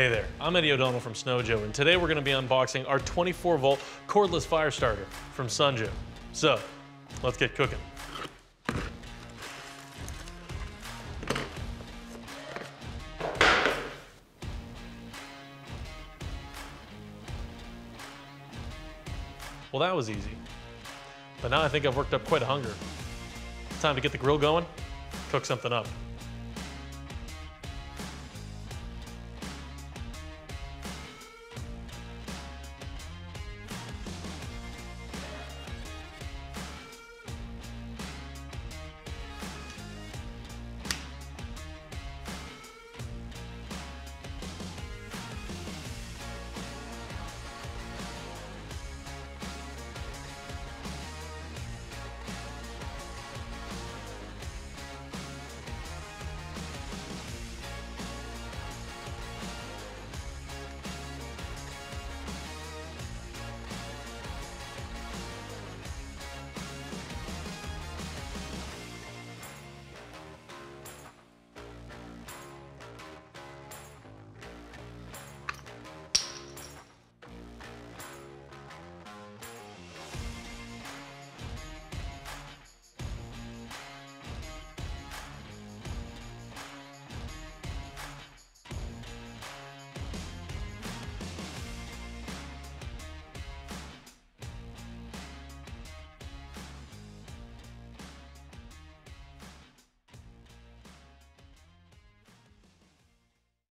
Hey there, I'm Eddie O'Donnell from Snow Joe, and today we're going to be unboxing our 24 volt cordless fire starter from Sun Joe. So, let's get cooking. Well, that was easy. But now I think I've worked up quite a hunger. Time to get the grill going, cook something up.